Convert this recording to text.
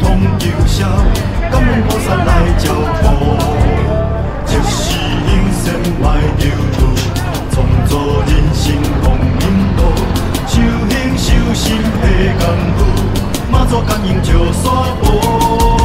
通救下，感恩菩萨来照顾，一世人生卖丢路，创造人生光明路，修行修心下功夫，妈祖感应就煞无。